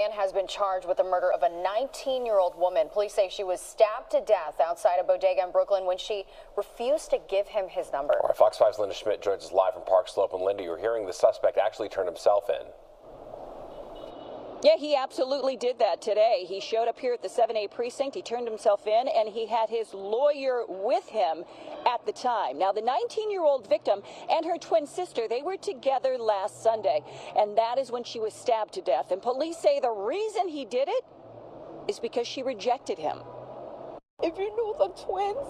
Man has been charged with the murder of a 19 year old woman. Police say she was stabbed to death outside a bodega in Brooklyn when she refused to give him his number. Right, Fox 5's Linda Schmidt joins us live from Park Slope. And Linda, you're hearing the suspect actually turn himself in. Yeah, he absolutely did that today. He showed up here at the 7A precinct. He turned himself in and he had his lawyer with him at the time. Now, the 19 year old victim and her twin sister, they were together last Sunday, and that is when she was stabbed to death. And police say the reason he did it is because she rejected him. If you knew the twins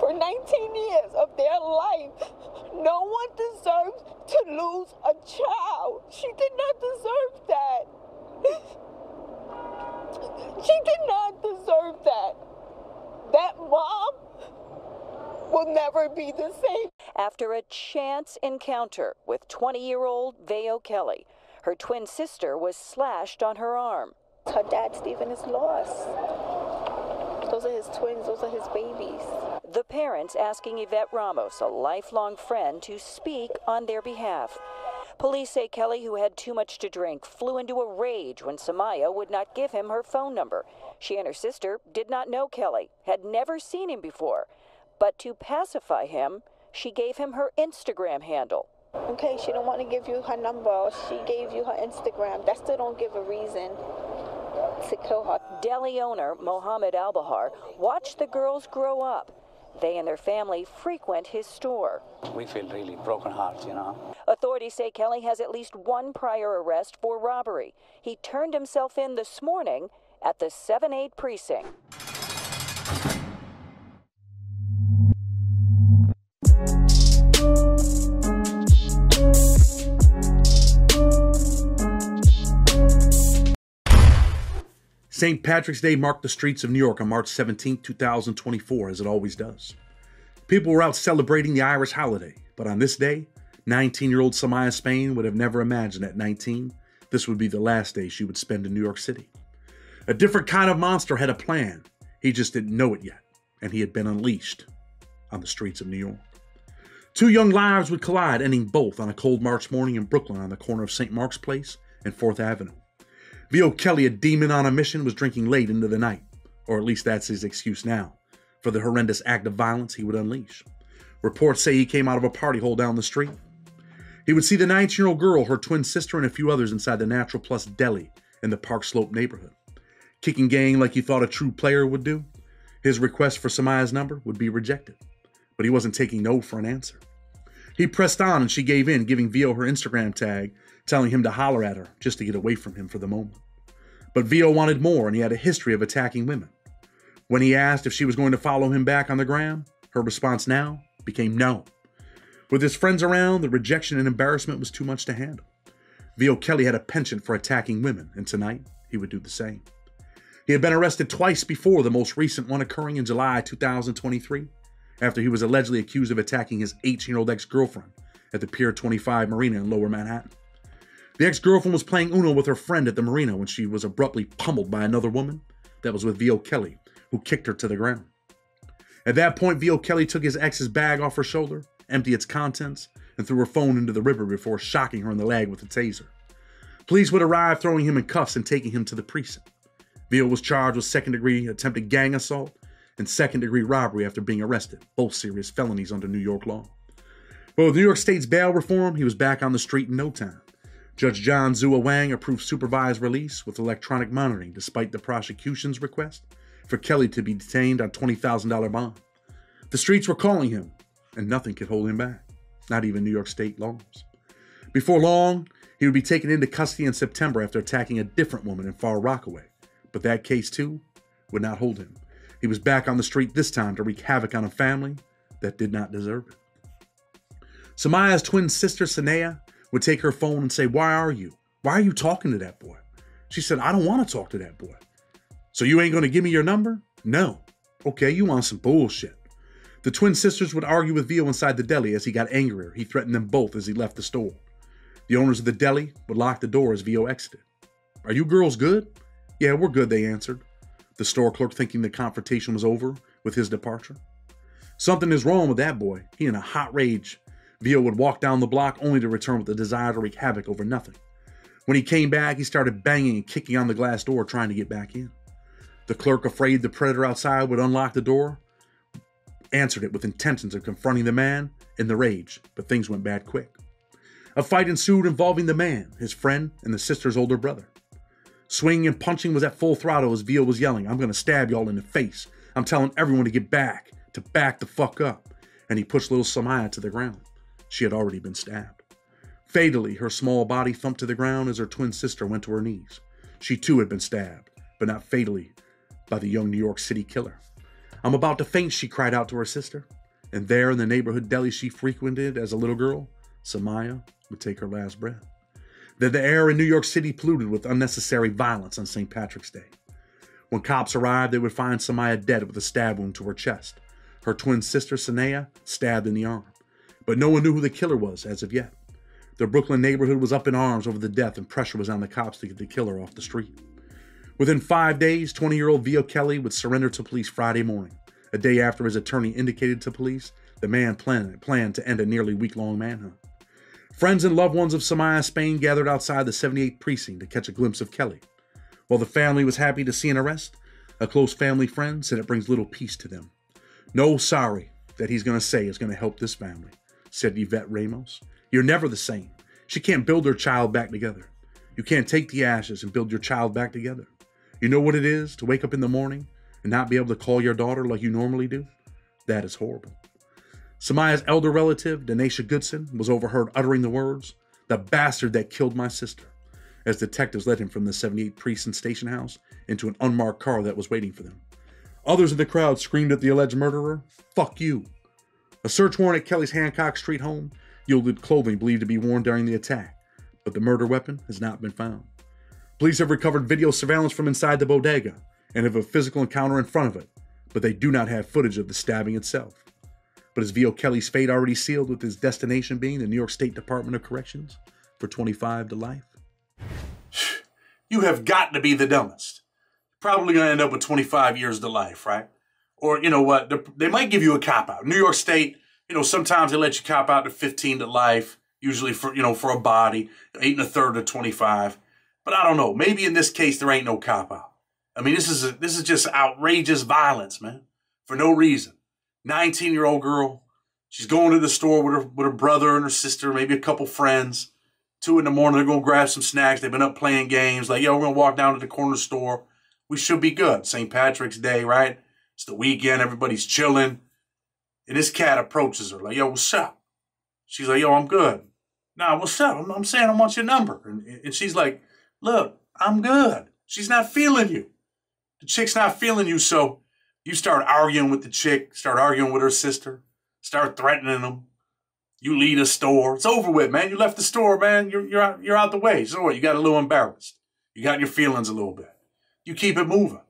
for 19 years of their life, no one deserves to lose a child. She did not deserve that. She did not deserve that. That mom will never be the same. After a chance encounter with 20 year old Veo Kelly, her twin sister was slashed on her arm. Her dad, Stephen, is lost. Those are his twins, those are his babies. The parents asking Yvette Ramos, a lifelong friend, to speak on their behalf. Police say Kelly, who had too much to drink, flew into a rage when Samaya would not give him her phone number. She and her sister did not know Kelly, had never seen him before. But to pacify him, she gave him her Instagram handle. Okay, she don't want to give you her number. She gave you her Instagram. That still don't give a reason to kill her. Deli owner Mohammed Albahar watched the girls grow up. They and their family frequent his store. We feel really broken hearts, you know. Authorities say Kelly has at least one prior arrest for robbery. He turned himself in this morning at the 7 8 precinct. St. Patrick's Day marked the streets of New York on March 17, 2024, as it always does. People were out celebrating the Irish holiday, but on this day, 19 year old Samaya Spain would have never imagined at 19 this would be the last day she would spend in New York City. A different kind of monster had a plan. He just didn't know it yet, and he had been unleashed on the streets of New York. Two young lives would collide, ending both on a cold March morning in Brooklyn on the corner of St. Mark's Place and 4th Avenue. Veo Kelly, a demon on a mission, was drinking late into the night, or at least that's his excuse now, for the horrendous act of violence he would unleash. Reports say he came out of a party hole down the street. He would see the 19 year old girl, her twin sister, and a few others inside the Natural Plus Deli in the Park Slope neighborhood. Kicking gang like he thought a true player would do, his request for Samaya's number would be rejected, but he wasn't taking no for an answer. He pressed on and she gave in, giving Vio her Instagram tag telling him to holler at her just to get away from him for the moment. But Vio wanted more, and he had a history of attacking women. When he asked if she was going to follow him back on the gram, her response now became no. With his friends around, the rejection and embarrassment was too much to handle. Vio Kelly had a penchant for attacking women, and tonight he would do the same. He had been arrested twice before, the most recent one occurring in July 2023, after he was allegedly accused of attacking his 18 year old ex girlfriend at the Pier 25 Marina in Lower Manhattan. The ex girlfriend was playing Uno with her friend at the marina when she was abruptly pummeled by another woman that was with Veo Kelly, who kicked her to the ground. At that point, Veo Kelly took his ex's bag off her shoulder, emptied its contents, and threw her phone into the river before shocking her in the leg with a taser. Police would arrive, throwing him in cuffs and taking him to the precinct. Veo was charged with second degree attempted gang assault and second degree robbery after being arrested, both serious felonies under New York law. But with New York State's bail reform, he was back on the street in no time. Judge John Zhuo Wang approved supervised release with electronic monitoring despite the prosecution's request for Kelly to be detained on $20,000 bond. The streets were calling him, and nothing could hold him back, not even New York State laws. Before long, he would be taken into custody in September after attacking a different woman in Far Rockaway, but that case too would not hold him. He was back on the street this time to wreak havoc on a family that did not deserve it. Samaya's twin sister, Sanaya, would take her phone and say, Why are you? Why are you talking to that boy? She said, I don't want to talk to that boy. So you ain't going to give me your number? No. Okay, you want some bullshit. The twin sisters would argue with Veo inside the deli as he got angrier. He threatened them both as he left the store. The owners of the deli would lock the door as Veo exited. Are you girls good? Yeah, we're good, they answered. The store clerk thinking the confrontation was over with his departure. Something is wrong with that boy. He in a hot rage Veo would walk down the block only to return with the desire to wreak havoc over nothing. When he came back, he started banging and kicking on the glass door trying to get back in. The clerk, afraid the predator outside would unlock the door, answered it with intentions of confronting the man in the rage, but things went bad quick. A fight ensued involving the man, his friend, and the sister's older brother. Swinging and punching was at full throttle as Veal was yelling, I'm gonna stab y'all in the face. I'm telling everyone to get back, to back the fuck up. And he pushed little Samaya to the ground. She had already been stabbed. Fatally, her small body thumped to the ground as her twin sister went to her knees. She too had been stabbed, but not fatally, by the young New York City killer. I'm about to faint, she cried out to her sister. And there in the neighborhood deli she frequented as a little girl, Samaya would take her last breath. Then the air in New York City polluted with unnecessary violence on St. Patrick's Day. When cops arrived, they would find Samaya dead with a stab wound to her chest. Her twin sister, Sanaya, stabbed in the arm. But no one knew who the killer was as of yet. The Brooklyn neighborhood was up in arms over the death, and pressure was on the cops to get the killer off the street. Within five days, 20 year old Vio Kelly would surrender to police Friday morning, a day after his attorney indicated to police the man planned, planned to end a nearly week long manhunt. Friends and loved ones of Samaya Spain gathered outside the 78th precinct to catch a glimpse of Kelly. While the family was happy to see an arrest, a close family friend said it brings little peace to them. No sorry that he's going to say is going to help this family, said Yvette Ramos. You're never the same. She can't build her child back together. You can't take the ashes and build your child back together. You know what it is to wake up in the morning and not be able to call your daughter like you normally do? That is horrible. Samaya's elder relative, Denisha Goodson, was overheard uttering the words, The bastard that killed my sister, as detectives led him from the 78th Precinct station house into an unmarked car that was waiting for them. Others in the crowd screamed at the alleged murderer, Fuck you. A search warrant at Kelly's Hancock Street home yielded clothing believed to be worn during the attack, but the murder weapon has not been found. Police have recovered video surveillance from inside the bodega and have a physical encounter in front of it, but they do not have footage of the stabbing itself. But is Vio Kelly's fate already sealed with his destination being the New York State Department of Corrections for 25 to life? You have got to be the dumbest. Probably going to end up with 25 years to life, right? Or, you know what? They might give you a cop out. New York State, you know, sometimes they let you cop out to 15 to life, usually for, you know, for a body, eight and a third to 25. But I don't know. Maybe in this case, there ain't no cop out. I mean, this is a, this is just outrageous violence, man, for no reason. 19 year old girl, she's going to the store with her with her brother and her sister, maybe a couple friends. Two in the morning, they're gonna grab some snacks. They've been up playing games. Like, yo, we're gonna walk down to the corner store. We should be good. St. Patrick's Day, right? It's the weekend. Everybody's chilling. And this cat approaches her, like, yo, what's up? She's like, yo, I'm good. Nah, what's up? I'm, I'm saying I want your number. And, and she's like, look, I'm good. She's not feeling you. The chick's not feeling you, so you start arguing with the chick, start arguing with her sister, start threatening them. You leave the store. It's over with, man. You left the store, man. You're, you're, out, you're out the way. So what? You got a little embarrassed. You got your feelings a little bit. You keep it moving.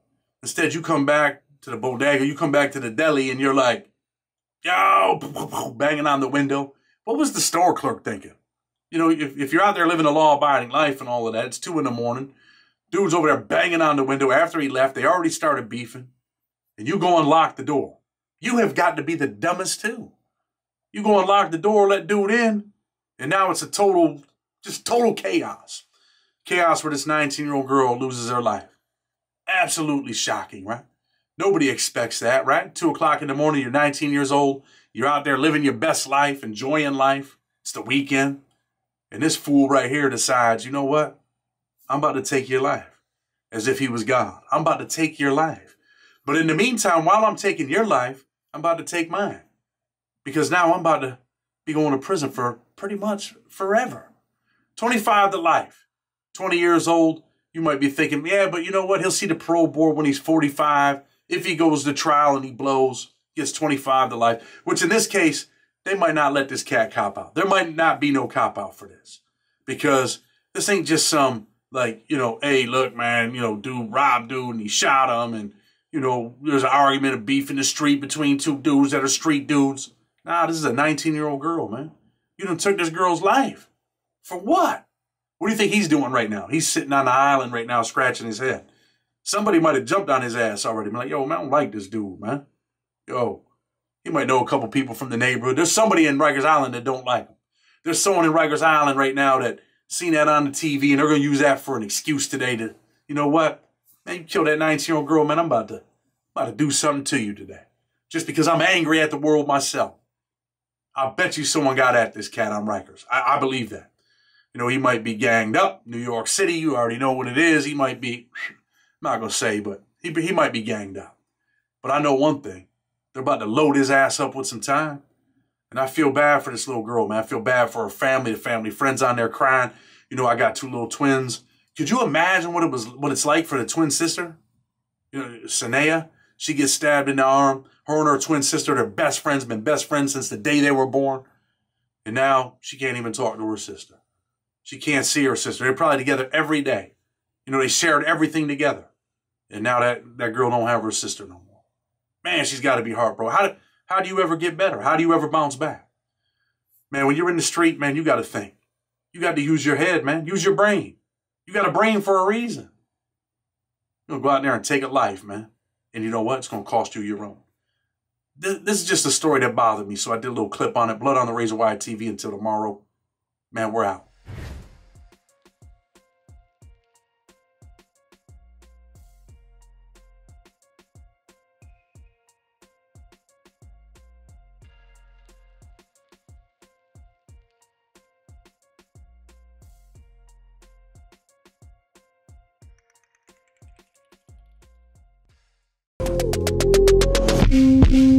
Instead, you come back to the bodega, you come back to the deli, and you're like, yo, banging on the window. What was the store clerk thinking? You know, if, if you're out there living a law abiding life and all of that, it's two in the morning. Dude's over there banging on the window after he left. They already started beefing. And you go unlock the door. You have got to be the dumbest too. You go unlock the door, let dude in, and now it's a total, just total chaos. Chaos where this 19 year old girl loses her life. Absolutely shocking, right? Nobody expects that, right? Two o'clock in the morning, you're 19 years old, you're out there living your best life, enjoying life. It's the weekend. And this fool right here decides, you know what? I'm about to take your life as if he was God. I'm about to take your life. But in the meantime, while I'm taking your life, I'm about to take mine. Because now I'm about to be going to prison for pretty much forever. 25 to life. 20 years old, you might be thinking, yeah, but you know what? He'll see the parole board when he's 45. If he goes to trial and he blows, gets 25 to life, which in this case, they might not let this cat cop out. There might not be no cop out for this because this ain't just some like, you know, hey, look, man, you know, dude robbed dude and he shot him and, you know, there's an argument of beef in the street between two dudes that are street dudes. Nah, this is a 19 year old girl, man. You done took this girl's life. For what? What do you think he's doing right now? He's sitting on the island right now scratching his head. Somebody might have jumped on his ass already. I'm like, yo, man, I don't like this dude, man. Yo, he might know a couple people from the neighborhood. There's somebody in Rikers Island that don't like him. There's someone in Rikers Island right now that seen that on the TV and they're going to use that for an excuse today to, you know what? Man, you killed that 19 year old girl, man. I'm about to, about to do something to you today. Just because I'm angry at the world myself. I bet you someone got at this cat on Rikers. I, I believe that. You know, he might be ganged up. New York City, you already know what it is. He might be, I'm not going to say, but he, he might be ganged up. But I know one thing. They're about to load his ass up with some time. And I feel bad for this little girl, man. I feel bad for her family, the family friends on there crying. You know, I got two little twins. Could you imagine what it was, what it's like for the twin sister? You know, Sanaya, she gets stabbed in the arm. Her and her twin sister, they're best friends, been best friends since the day they were born. And now she can't even talk to her sister. She can't see her sister. They're probably together every day. You know, they shared everything together. And now that, that girl don't have her sister no more. Man, she's got to be heartbroken. How do, how do you ever get better? How do you ever bounce back? Man, when you're in the street, man, you got to think. You got to use your head, man. Use your brain. You got a brain for a reason. You'll go out there and take a life, man. And you know what? It's going to cost you your own. This, this is just a story that bothered me, so I did a little clip on it. Blood on the Razor Wire TV until tomorrow. Man, we're out. You.